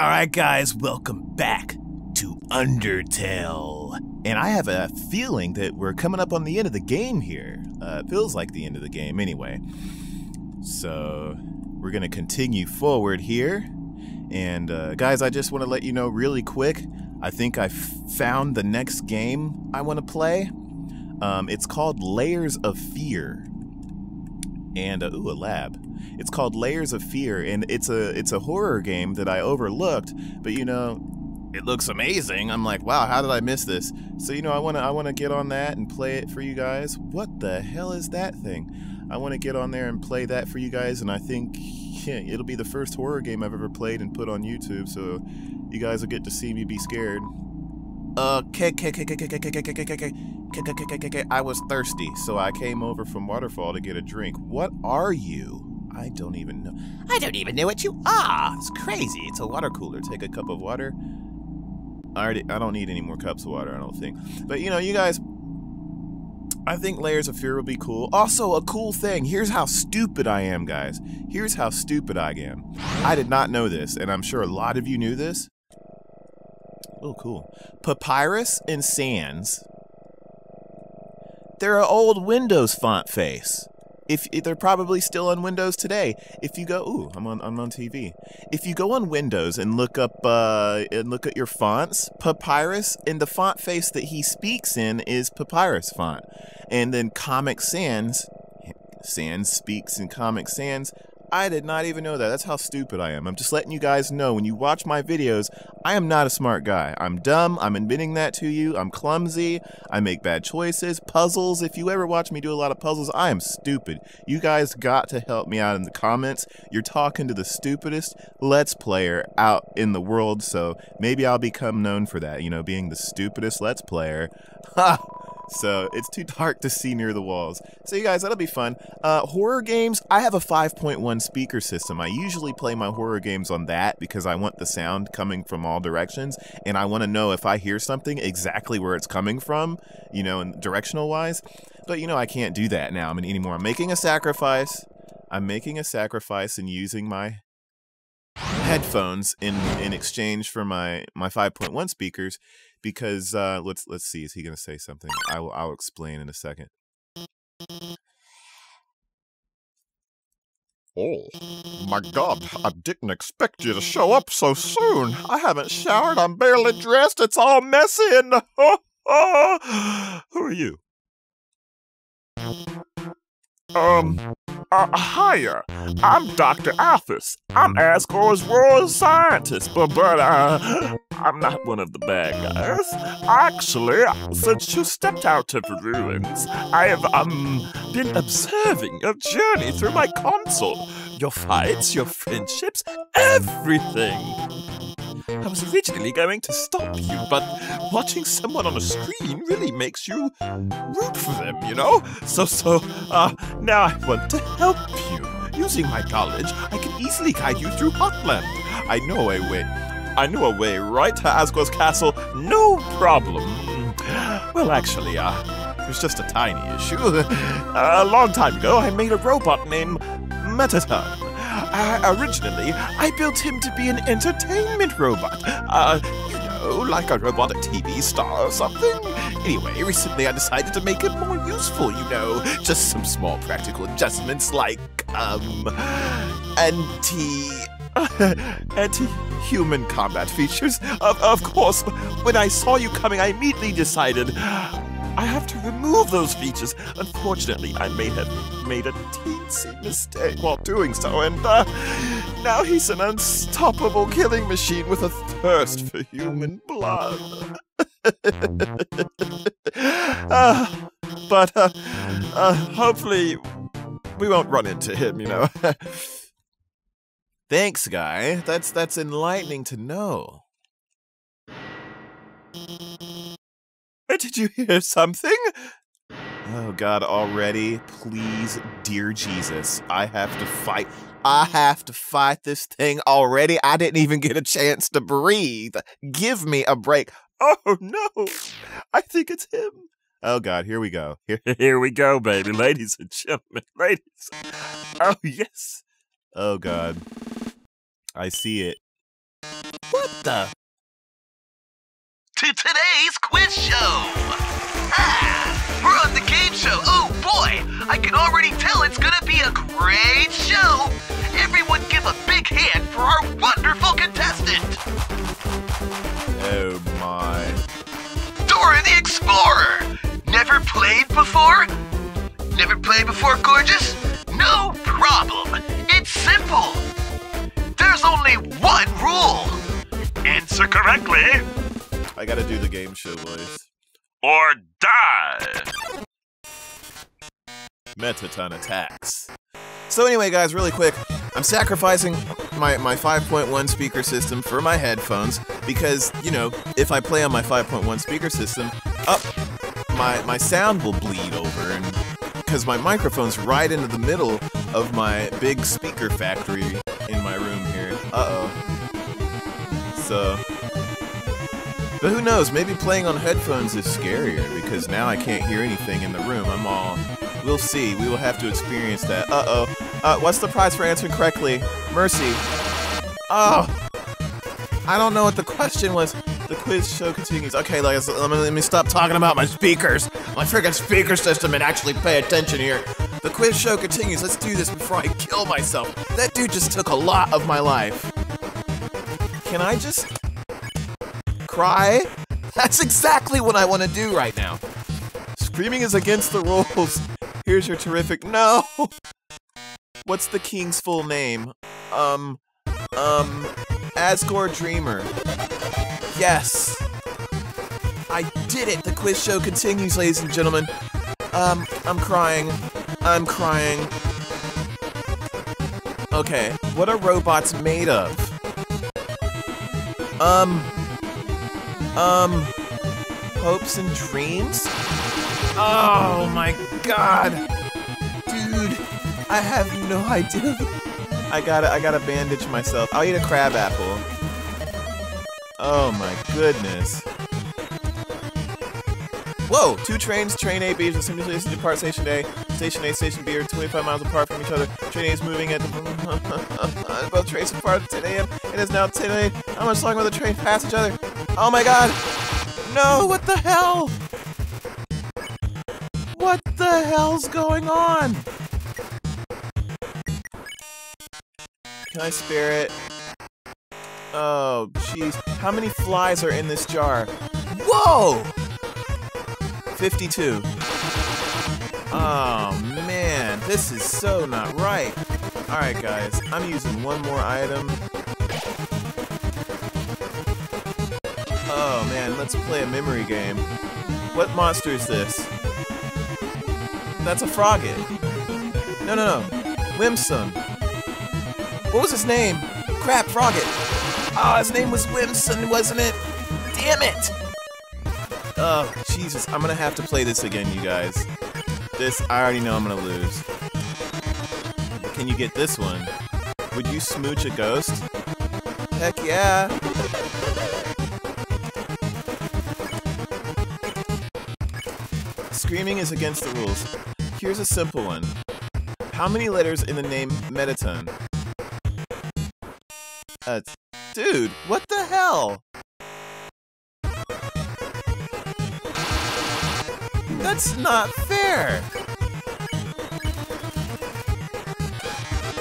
Alright, guys, welcome back to Undertale. And I have a feeling that we're coming up on the end of the game here. Uh, feels like the end of the game, anyway. So, we're going to continue forward here. And, uh, guys, I just want to let you know really quick I think I found the next game I want to play. Um, it's called Layers of Fear. And, uh, ooh, a lab. It's called Layers of Fear, and it's a it's a horror game that I overlooked. But you know, it looks amazing. I'm like, wow, how did I miss this? So you know, I wanna I wanna get on that and play it for you guys. What the hell is that thing? I want to get on there and play that for you guys, and I think yeah, it'll be the first horror game I've ever played and put on YouTube, so you guys will get to see me be scared. Uh, I was thirsty, so I came over from Waterfall to get a drink. What are you? I don't even know. I don't even know what you are. It's crazy. It's a water cooler. Take a cup of water. I already. I don't need any more cups of water. I don't think. But you know, you guys. I think Layers of Fear will be cool. Also, a cool thing. Here's how stupid I am, guys. Here's how stupid I am. I did not know this, and I'm sure a lot of you knew this. Oh, cool. Papyrus and Sans. They're an old Windows font face if, they're probably still on Windows today. If you go, ooh, I'm on I'm on TV. If you go on Windows and look up uh, and look at your fonts, Papyrus and the font face that he speaks in is Papyrus font, and then Comic Sans, Sans speaks in Comic Sans I did not even know that. That's how stupid I am. I'm just letting you guys know when you watch my videos, I am not a smart guy. I'm dumb. I'm admitting that to you. I'm clumsy. I make bad choices. Puzzles. If you ever watch me do a lot of puzzles, I am stupid. You guys got to help me out in the comments. You're talking to the stupidest Let's Player out in the world, so maybe I'll become known for that, you know, being the stupidest Let's Player. Ha! So it's too dark to see near the walls. So you guys, that'll be fun. Uh, horror games, I have a 5.1 speaker system. I usually play my horror games on that because I want the sound coming from all directions, and I want to know if I hear something exactly where it's coming from, you know, directional wise. But you know, I can't do that now I mean, anymore. I'm making a sacrifice. I'm making a sacrifice and using my headphones in in exchange for my my 5.1 speakers because uh, let's let's see. Is he going to say something? I will. I'll explain in a second. Oh, my God, I didn't expect you to show up so soon. I haven't showered, I'm barely dressed, it's all messy and. Who are you? Um, uh, hiya, I'm Dr. Alphys. I'm Asgore's royal scientist, but, but uh, I'm not one of the bad guys. Actually, since you stepped out of the ruins, I have um been observing your journey through my console. Your fights, your friendships, everything. I was originally going to stop you, but watching someone on a screen really makes you root for them, you know? So, so, uh, now I want to help you. Using my knowledge, I can easily guide you through Hotland. I know a way. I know a way right to Asgore's castle, no problem. Well, actually, uh, there's just a tiny issue. a long time ago, I made a robot named Mettaton. Uh, originally, I built him to be an entertainment robot. Uh, you know, like a robotic TV star or something. Anyway, recently I decided to make it more useful, you know. Just some small practical adjustments like, um, anti. anti-human combat features. Of, of course, when I saw you coming, I immediately decided I have to remove those features. Unfortunately, I may have made a teensy mistake while doing so, and uh, now he's an unstoppable killing machine with a thirst for human blood. uh, but uh, uh, hopefully, we won't run into him, you know. Thanks, guy. That's that's enlightening to know. Did you hear something? Oh God, already? Please, dear Jesus, I have to fight. I have to fight this thing already. I didn't even get a chance to breathe. Give me a break. Oh no, I think it's him. Oh God, here we go. Here, we go, baby, ladies and gentlemen, ladies. Oh yes. Oh God, I see it. What the? To today's quiz show! Ah, we're on the game show. Oh boy, I can already tell it's gonna be a great show. Everyone give a big hand for our wonderful contestant, Oh my. Dora the Explorer. Never played before? Never played before, gorgeous? No problem. It's simple. There's only one rule. Answer correctly I gotta do the game show voice. or die. Mettaton attacks. So anyway, guys, really quick, I'm sacrificing my, my 5.1 speaker system for my headphones because, you know, if I play on my 5.1 speaker system, up my my sound will bleed over and because my microphone's right into the middle of my big speaker factory in my room here. Uh-oh. So but who knows? Maybe playing on headphones is scarier because now I can't hear anything in the room. I'm all. We'll see. We will have to experience that. Uh oh. Uh, what's the prize for answering correctly? Mercy. Oh. I don't know what the question was. The quiz show continues. Okay, let me, let me stop talking about my speakers, my freaking speaker system, and actually pay attention here. The quiz show continues. Let's do this before I kill myself. That dude just took a lot of my life. Can I just cry? That's exactly what I want to do right now. Screaming is against the rules. Here's your terrific. No! What's the king's full name? Um. Um. Asgore Dreemurr. Yes! I did it! The quiz show continues, ladies and gentlemen. Um, I'm crying. I'm crying. Okay, what are robots made of? Um. Um. Hopes and dreams? Oh my god! Dude, I have no idea. I gotta, I gotta bandage myself. I'll eat a crab apple. Oh my goodness. Whoa! Two trains, train A, B is simulation depart station A. Station A, station B are 25 miles apart from each other. Train A is moving at the... Both trains depart at 10 a.m. It is now 10 a.m. How much longer will the train pass each other? Oh my god! No, what the hell? What the hell's going on? Can I spare it? Oh, jeez. How many flies are in this jar? Whoa! 52. Oh, man. This is so not right. Alright, guys. I'm using one more item. Oh, man. Let's play a memory game. What monster is this? That's a Froggit. No, no, no. Whimsun. What was his name? Crap, Froggit. Oh, ah, his name was Whimsun, wasn't it? Damn it! Oh, Jesus. I'm gonna have to play this again, you guys. This, I already know I'm gonna lose. Can you get this one? Would you smooch a ghost? Heck yeah! Screaming is against the rules. Here's a simple one. How many letters in the name Mettaton? Uh, dude, what the hell? That's not fair!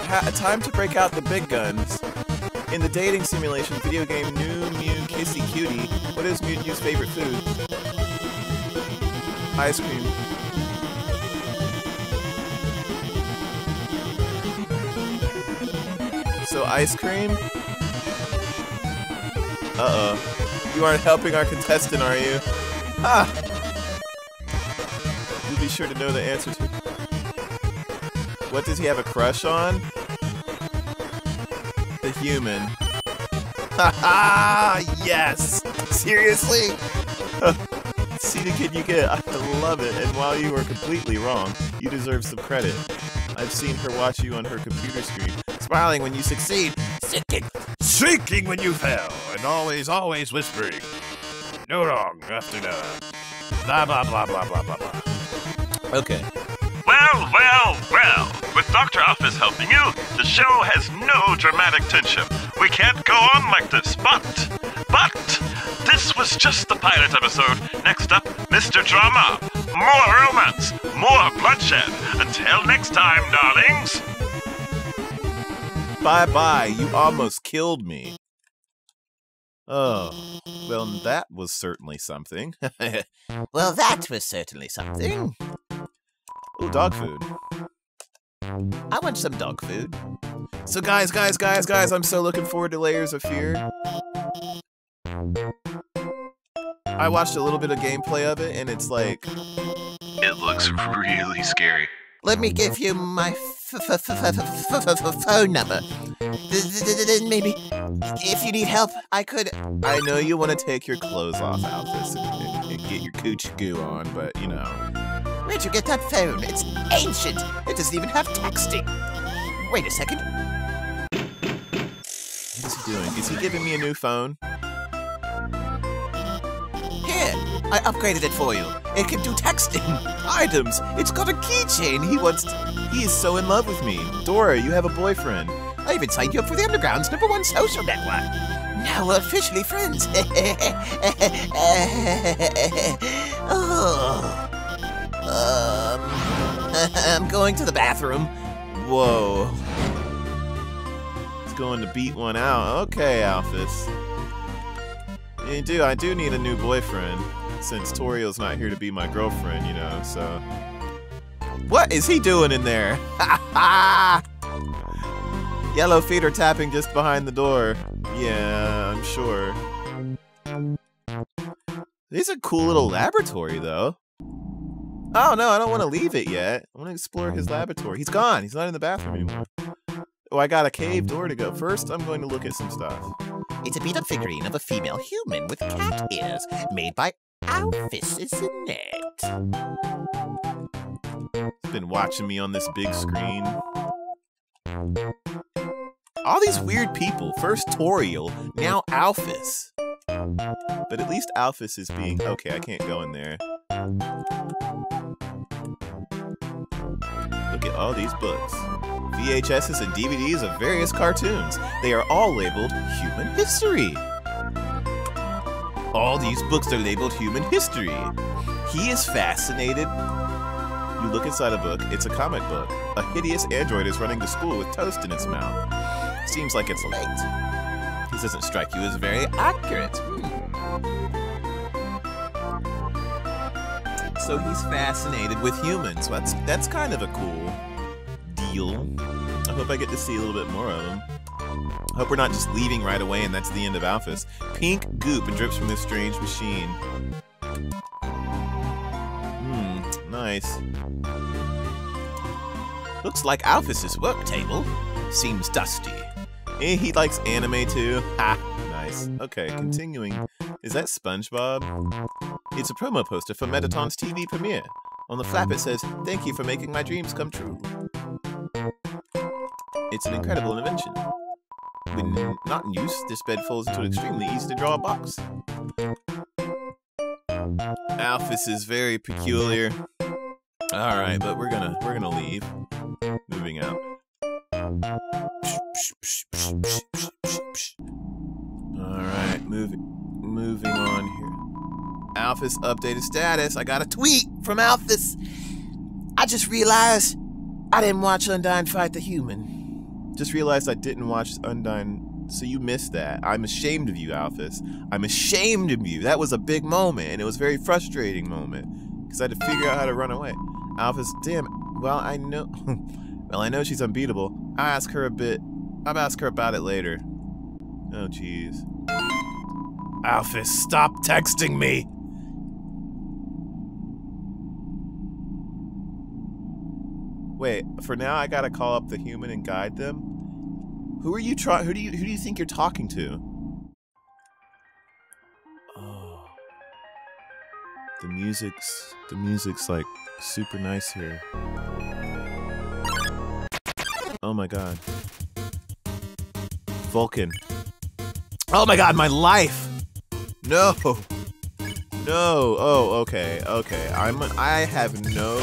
Ha time to break out the big guns. In the dating simulation video game New Mew Kissy Cutie, what is Mew Mew's favorite food? Ice cream. So ice cream? Uh-oh. You aren't helping our contestant, are you? Ha! You'll be sure to know the answer to... What does he have a crush on? The human. Haha! yes! Seriously? See the kid you get. I love it. And while you were completely wrong, you deserve some credit. I've seen her watch you on her computer screen, smiling when you succeed, sinking, Shrieking when you fell, and always, always whispering. No wrong after no. Blah, blah, blah, blah, blah, blah, blah. Okay. Well, well, well. With Dr. Alphys helping you, the show has no dramatic tension. We can't go on like this, but was just the pilot episode. Next up, Mr. Drama. More romance, more bloodshed. Until next time, darlings. Bye bye, you almost killed me. Oh, well, that was certainly something. Well, that was certainly something. Oh, dog food. I want some dog food. So, guys, guys, guys, guys, I'm so looking forward to Layers of Fear. I watched a little bit of gameplay of it, and it's like, It looks really scary. Let me give you my phone number. Maybe, if you need help, I could. I know you want to take your clothes off, Alphys, and, and, and get your coochie goo on, but you know. Where'd you get that phone? It's ancient. It doesn't even have texting. Wait a second. What's he doing? Is he giving me a new phone? I upgraded it for you. It can do texting. Items! It's got a keychain! He wants He is so in love with me. Dora, you have a boyfriend. I even signed you up for the Underground's number one social network. Now we're officially friends. oh. Um, I'm going to the bathroom. Whoa. It's going to beat one out. Okay, Alphys. You do, I do need a new boyfriend. Since Toriel's not here to be my girlfriend, you know, so. What is he doing in there? Yellow feet are tapping just behind the door. Yeah, I'm sure. It's a cool little laboratory, though. Oh no, I don't want to leave it yet. I want to explore his laboratory. He's gone. He's not in the bathroom anymore. Oh, I got a cave door to go. First, I'm going to look at some stuff. It's a beat-up figurine of a female human with cat ears, made by Alphys Net. He's been watching me on this big screen. All these weird people. First Toriel, now Alphys. But at least Alphys is being okay. I can't go in there. Look at all these books. VHSs and DVDs of various cartoons. They are all labeled Human History. All these books are labeled Human History. He is fascinated. You look inside a book, it's a comic book. A hideous android is running to school with toast in its mouth. Seems like it's late. This doesn't strike you as very accurate. Hmm. So he's fascinated with humans. That's that's kind of a cool deal. I hope I get to see a little bit more of him. Hope we're not just leaving right away and that's the end of Alphys. Pink goop drips from this strange machine. Hmm, nice. Looks like Alphys's work table. Seems dusty. Eh, he likes anime too. Ha, nice. Okay, continuing. Is that SpongeBob? It's a promo poster for Mettaton's TV premiere. On the flap it says, Thank you for making my dreams come true. It's an incredible invention. When um, not in use, this bed folds into an extremely easy to draw box. Alphys is very peculiar. Alright, but we're gonna we're gonna leave. Moving out. Alright, moving moving on here. Alphys updated status. I got a tweet from Alphys. I just realized I didn't watch Undyne fight the human. Just realized I didn't watch Undyne, so you missed that. I'm ashamed of you, Alphys. I'm ashamed of you. That was a big moment, and it was a very frustrating moment because I had to figure out how to run away. Alphys, damn. Well, I know. well, I know she's unbeatable. I'll ask her a bit. I'll ask her about it later. Oh, jeez. Alphys, stop texting me. Wait, for now I gotta call up the human and guide them. Who are you trying? Who do you who do you think you're talking to? Oh, the music's the music's like super nice here. Oh my god, Vulkin. Oh my god, my life. No, no. Oh, okay, okay. I'm I have no.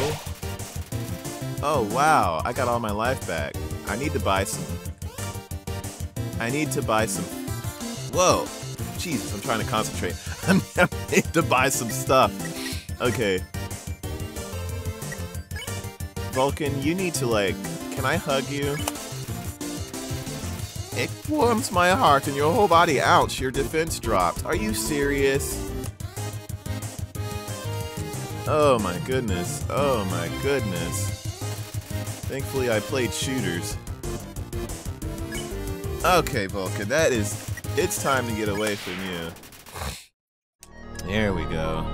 Oh wow, I got all my life back. I need to buy some. I need to buy some. Whoa, Jesus, I'm trying to concentrate. I'm need to buy some stuff. Okay. Vulkin, you need to like. Can I hug you? It warms my heart and your whole body. Ouch, your defense dropped. Are you serious? Oh my goodness. Oh my goodness. Thankfully, I played shooters. Okay, Vulkin, that is. It's time to get away from you. There we go.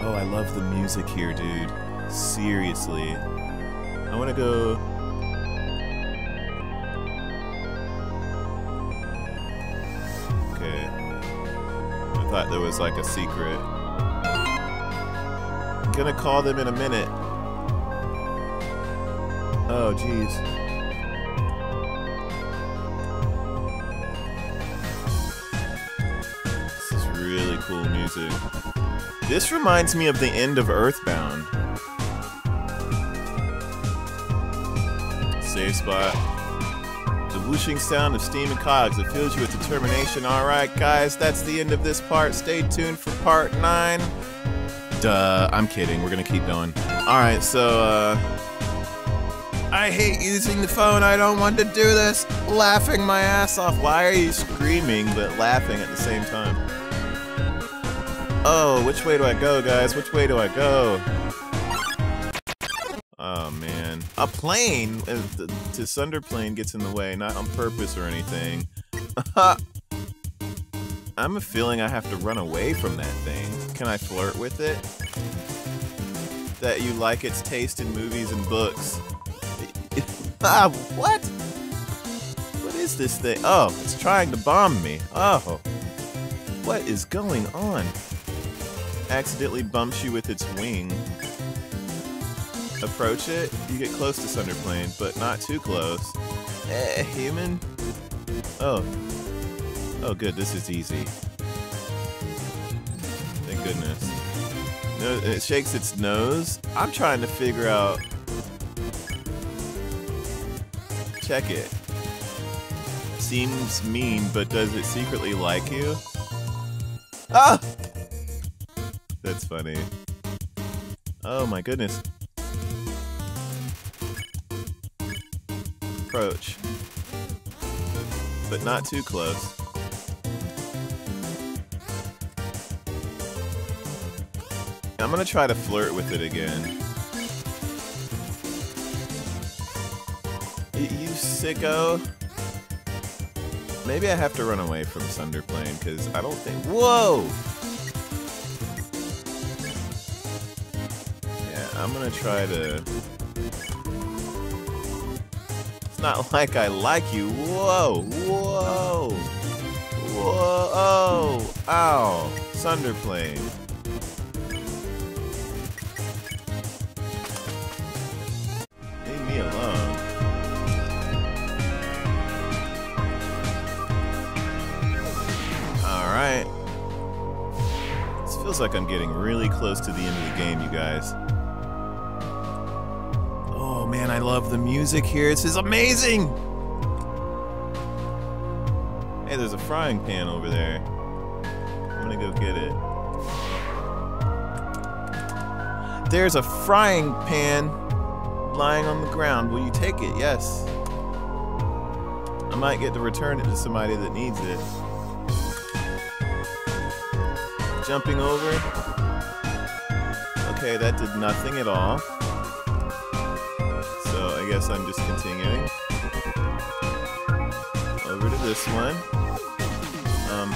Oh, I love the music here, dude. Seriously. I want to go. Okay. I thought there was like a secret. I'm gonna call them in a minute. Oh, jeez. This is really cool music. This reminds me of the end of Earthbound. Safe spot. The whooshing sound of steam and cogs. It fills you with determination. Alright, guys, that's the end of this part. Stay tuned for part 9. Duh, I'm kidding. We're gonna keep going. Alright, so, uh. I hate using the phone. I don't want to do this. Laughing my ass off. Why are you screaming but laughing at the same time? Oh, which way do I go, guys? Which way do I go? Oh man, a plane uh, to Tsunderplane gets in the way, not on purpose or anything. I'm a feeling I have to run away from that thing. Can I flirt with it? That you like its taste in movies and books. Ah, what? What is this thing? Oh, it's trying to bomb me. Oh. What is going on? Accidentally bumps you with its wing. Approach it, you get close to Tsunderplane, but not too close. Eh, human? Oh. Oh good, this is easy. Thank goodness. No, it shakes its nose. I'm trying to figure out... Check it. Seems mean, but does it secretly like you? Ah! That's funny. Oh my goodness. Approach. But not too close. I'm gonna try to flirt with it again. Sicko. Maybe I have to run away from Tsunderplane, because I don't think- Whoa! Yeah, I'm gonna try to... It's not like I like you. Whoa! Whoa! Whoa! Oh! Ow! Tsunderplane. Feels like I'm getting really close to the end of the game, you guys. Oh man, I love the music here. This is amazing! Hey, there's a frying pan over there. I'm gonna go get it. There's a frying pan lying on the ground. Will you take it? Yes. I might get to return it to somebody that needs it. Jumping over. Okay, that did nothing at all. So I guess I'm just continuing. Over to this one. Um,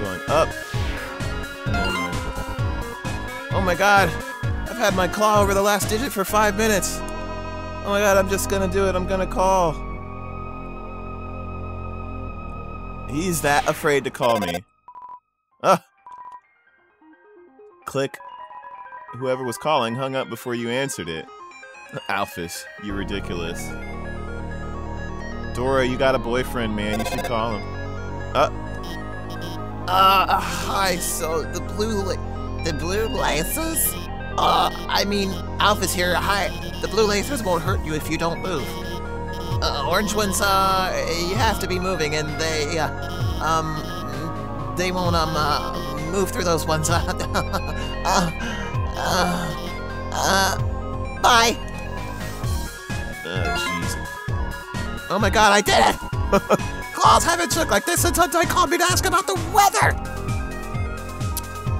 going up. Oh my god! I've had my claw over the last digit for five minutes! Oh my god, I'm just gonna do it. I'm gonna call. He's that afraid to call me. Click. Whoever was calling hung up before you answered it. Alphys, you're ridiculous. Dora, you got a boyfriend, man. You should call him. Uh. Uh, hi. So the blue, the blue laces. Uh, I mean, Alphys here. Hi. The blue lasers won't hurt you if you don't move. Uh, orange ones, uh, you have to be moving, and they, uh, um, they won't um uh, move through those ones. Uh, uh, uh, bye. Oh, jeez. Oh my god, I did it! Claws haven't looked like this since I called me to ask about the weather!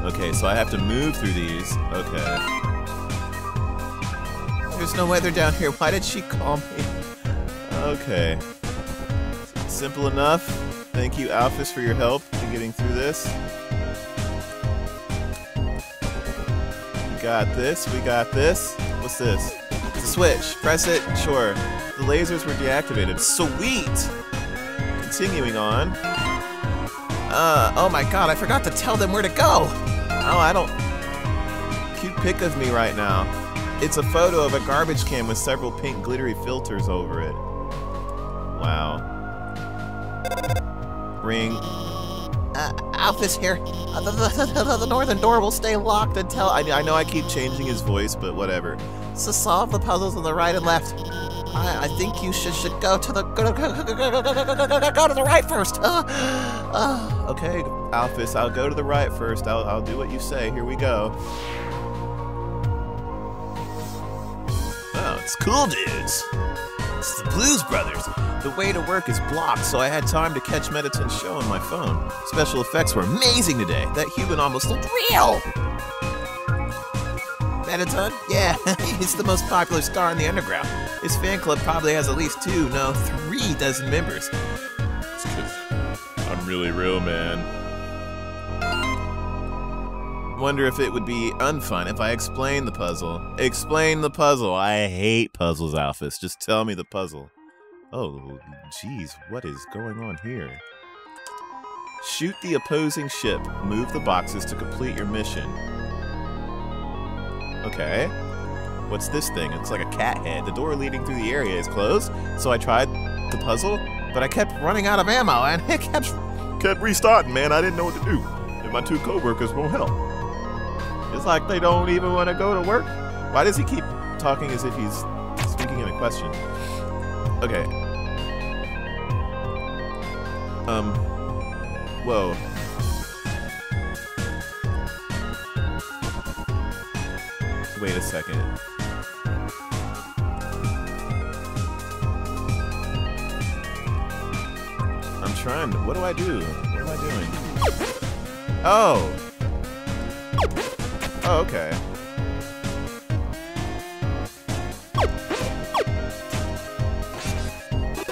Okay, so I have to move through these. Okay. There's no weather down here. Why did she call me? Okay. Simple enough. Thank you, Alphys, for your help in getting through this. Got this. We got this. What's this? It's a switch. Press it. Sure. The lasers were deactivated. Sweet! Continuing on. Uh, oh my god, I forgot to tell them where to go! Oh, I don't... Cute pic of me right now. It's a photo of a garbage can with several pink glittery filters over it. Wow. Ring uh, Alphys here. Uh, the, the, the, the, northern door will stay locked until... I, I know I keep changing his voice, but whatever. So solve the puzzles on the right and left. I, I think you should, should go to the... Go, go, go, go to the right first! Uh, uh, okay, Alphys, I'll go to the right first. I'll, I'll do what you say. Here we go. Oh, it's cool dudes! The Blues Brothers. The way to work is blocked, so I had time to catch Mettaton's show on my phone. Special effects were amazing today. That human almost looked real. Mediton? Yeah, he's the most popular star in the underground. His fan club probably has at least two, no, three dozen members. It's I'm really real, man. Wonder if it would be unfun if I explain the puzzle. Explain the puzzle. I hate puzzles, Alphys. Just tell me the puzzle. Oh, jeez, what is going on here? Shoot the opposing ship. Move the boxes to complete your mission. Okay. What's this thing? It's like a cat head. The door leading through the area is closed, so I tried the puzzle, but I kept running out of ammo and it kept kept restarting, man. I didn't know what to do. And my two coworkers won't help. It's like they don't even want to go to work. Why does he keep talking as if he's speaking in a question? Okay. Um. Whoa. Wait a second. I'm trying to. What do I do? What am I doing? Oh. Oh, okay.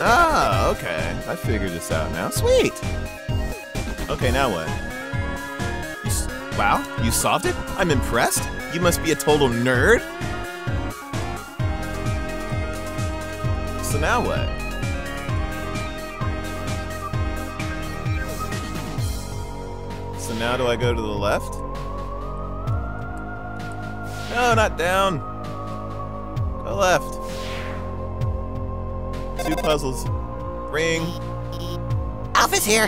Ah, okay. I figured this out now. Sweet. Okay, now what? You wow, you solved it? I'm impressed. You must be a total nerd. So now what? So now do I go to the left? No, not down. Go left. Two puzzles. Ring. Alphys here!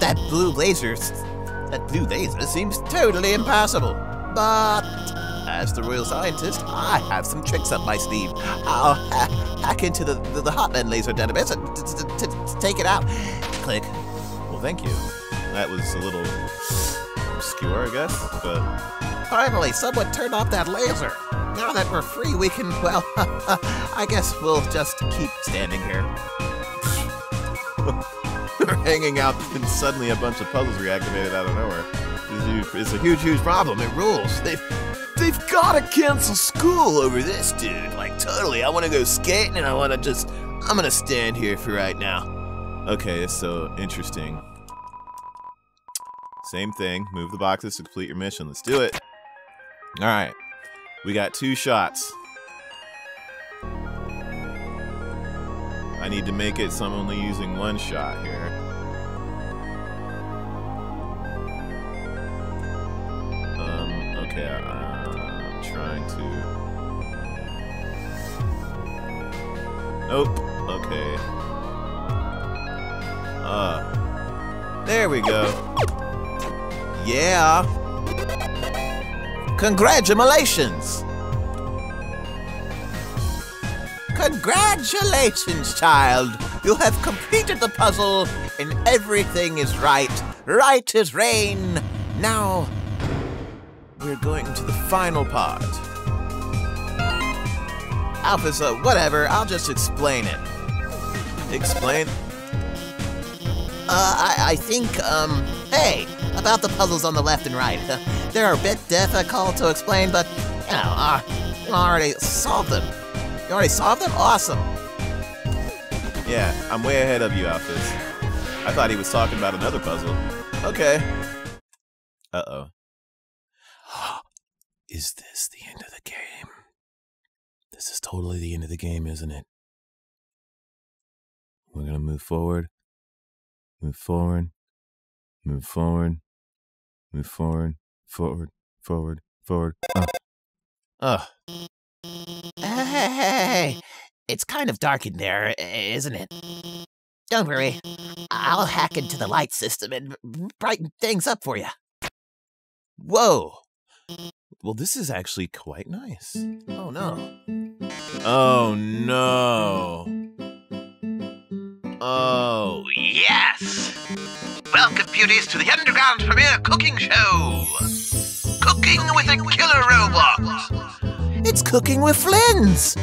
That blue laser, that blue laser seems totally impossible. But as the royal scientist, I have some tricks up my sleeve. I'll ha- hack into the, the, the Hotland laser database and t- t- t- take it out. Click. Well, thank you. That was a little obscure, I guess, but Finally, someone turned off that laser. Now that we're free, we can, well, I guess we'll just keep standing here. we're hanging out, and suddenly a bunch of puzzles reactivated out of nowhere. It's, a huge, huge problem. It rules. They've, they've got to cancel school over this, dude. Like, totally. I want to go skating, and I want to just. I'm gonna stand here for right now. Okay, it's so interesting. Same thing. Move the boxes to complete your mission. Let's do it. All right. We got two shots. I need to make it so I'm only using one shot here. Um, okay, uh, I'm trying to. Nope. Okay. Uh. There we go. Yeah. Congratulations! Congratulations, child! You have completed the puzzle and everything is right. right as rain. Now, we're going to the final part. Uh, whatever, I'll just explain it. Explain. Uh, I, I think, um, hey, about the puzzles on the left and right. They're a bit difficult to explain, but, you know, uh, already solved them. You already solved them? Awesome. Yeah, I'm way ahead of you, Alphys. I thought he was talking about another puzzle. Okay. Uh oh. Is this the end of the game? This is totally the end of the game, isn't it? We're gonna move forward, move forward, move forward, move forward, forward, forward, forward. Uh. Uh. Hey, it's kind of dark in there, isn't it? Don't worry, I'll hack into the light system and brighten things up for you. Whoa. Well, this is actually quite nice. Oh no. Oh no. Oh, Yes! Welcome, beauties, to the Underground Premiere Cooking Show! Cooking with a killer robot! It's cooking with Flynn's!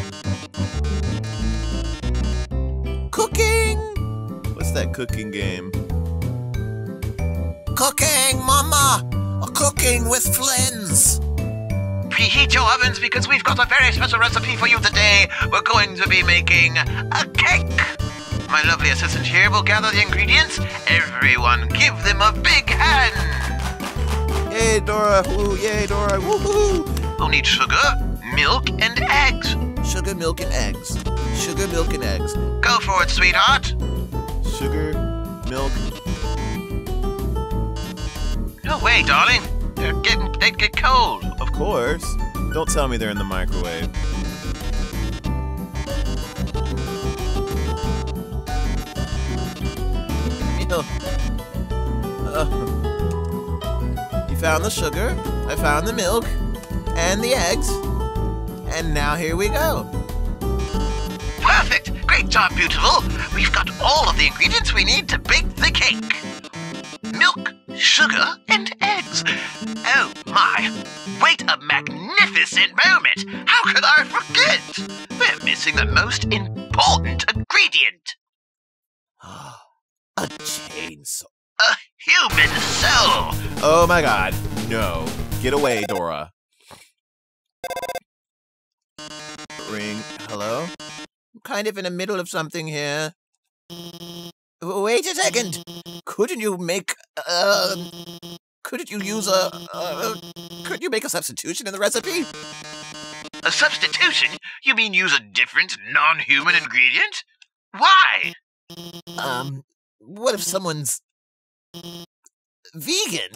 Cooking! what's that cooking game? Cooking, Mama! Cooking with Flynn's! Preheat your ovens because we've got a very special recipe for you today. We're going to be making a cake. My lovely assistant here will gather the ingredients. Everyone give them a big hand. Yay, Dora! Woo, yay, Dora! Woohoo! We'll need sugar, milk, and eggs. Sugar, milk, and eggs. Sugar, milk, and eggs. Go for it, sweetheart. Sugar, milk. No way, darling. They're getting, they'd get cold. Of course. Don't tell me they're in the microwave. Uh, you found the sugar, I found the milk, and the eggs, and now here we go. Perfect. Great job, beautiful. We've got all of the ingredients we need to bake the cake. Milk, sugar, and eggs. Oh my. Wait a magnificent moment. How could I forget? We're missing the most important ingredient. A chainsaw. A human soul. Oh my god. No. Get away, Dora. Ring. Hello? I'm kind of in the middle of something here. Wait a second. Couldn't you make uh couldn't you use a uh, could you make a substitution in the recipe? A substitution? You mean use a different non-human ingredient? Why? Um what if someone's vegan?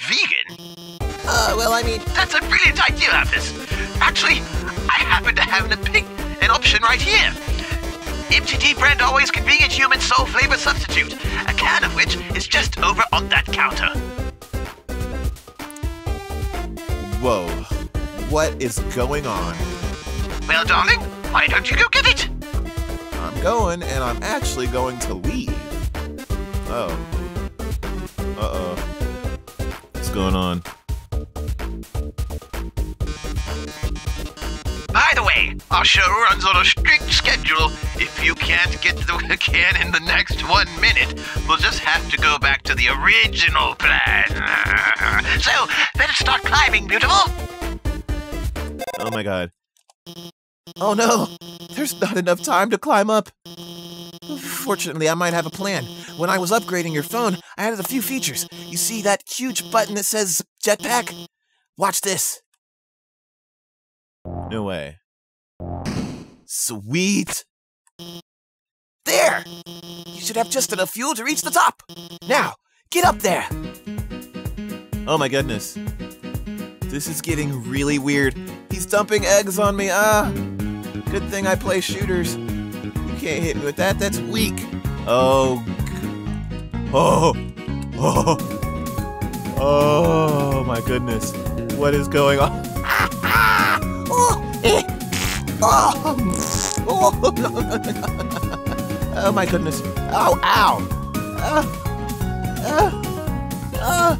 Vegan? Uh well I mean That's a brilliant idea, Alphys. Actually, I happen to have an, an option right here. MTD brand always convenient human soul flavor substitute, a can of which is just over on that counter. Whoa. What is going on? Well, darling, why don't you go get it? I'm going, and I'm actually going to leave. Oh. Uh oh. What's going on? By the way, our show runs on a strict schedule. If you can't get to the can in the next one minute, we'll just have to go back to the original plan. So, better start climbing, beautiful. Oh my god. Oh no! There's not enough time to climb up. Fortunately, I might have a plan. When I was upgrading your phone, I added a few features. You see that huge button that says jetpack? Watch this. No way. Sweet! There! You should have just enough fuel to reach the top. Now, get up there. Oh my goodness. This is getting really weird. He's dumping eggs on me. Ah! Good thing I play shooters. You can't hit me with that. That's weak. Oh. Oh. Oh. Oh my goodness. What is going on? Oh, my goodness. Oh, ow. Ah. Uh, uh,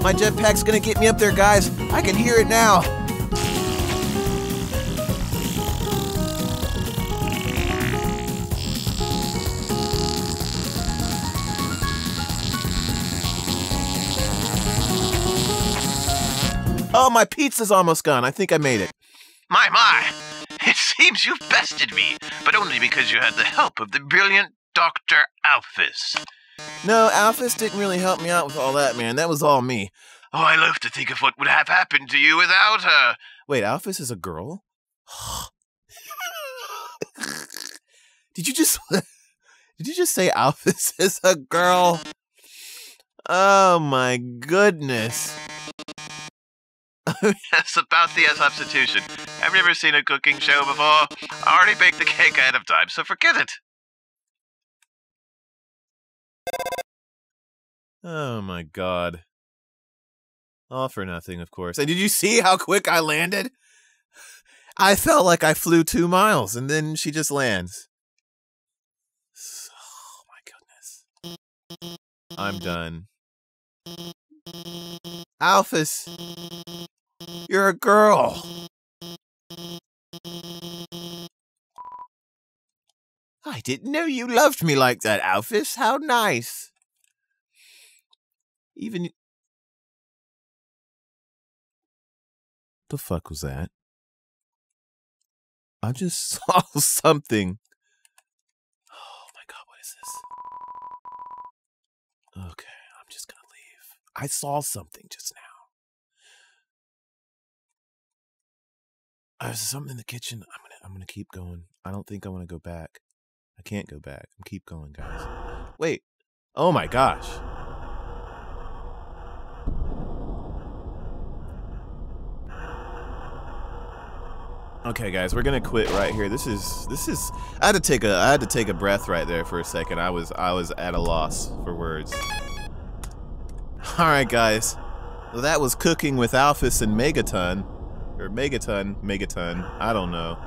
my jetpack's gonna get me up there, guys. I can hear it now. Oh, my pizza's almost gone. I think I made it. My, my. It seems you've bested me, but only because you had the help of the brilliant Dr. Alphys. No, Alphys didn't really help me out with all that, man. That was all me. Oh, I love to think of what would have happened to you without her. Wait, Alphys is a girl? did you just did you just say Alphys is a girl? Oh my goodness. Yes, about the substitution. Have you ever seen a cooking show before? I already baked the cake ahead of time, so forget it. Oh my god. All for nothing, of course. And did you see how quick I landed? I felt like I flew two miles, and then she just lands. Oh my goodness. I'm done. Alphys, you're a girl. I didn't know you loved me like that, Alphys. How nice. Even. The fuck was that? I just saw something. Oh my god, what is this? Okay, I'm just gonna leave. I saw something just now. Uh, There's something in the kitchen. I'm gonna I'm gonna keep going. I don't think I wanna go back. I can't go back. I'm keep going, guys. Wait. Oh my gosh. Okay, guys, we're gonna quit right here. This is this is. I had to take a I had to take a breath right there for a second. I was I was at a loss for words. All right, guys. Well, that was cooking with Alphys and Megaton, or Megaton, Megaton. I don't know.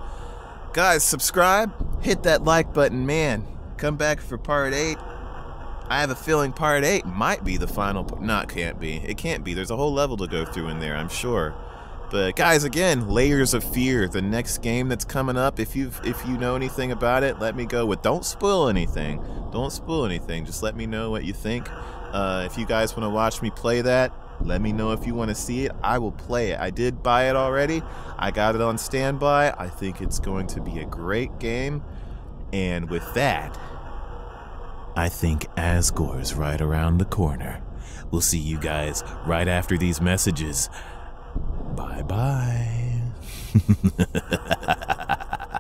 Guys, subscribe, hit that like button, man. Come back for part eight. I have a feeling part eight might be the final. Not can't be. It can't be. There's a whole level to go through in there. I'm sure. But guys, again, Layers of Fear, the next game that's coming up. If you if you know anything about it, let me go with. Don't spoil anything. Don't spoil anything. Just let me know what you think. Uh, if you guys want to watch me play that, let me know if you want to see it. I will play it. I did buy it already. I got it on standby. I think it's going to be a great game. And with that, I think Asgore's right around the corner. We'll see you guys right after these messages. Bye bye.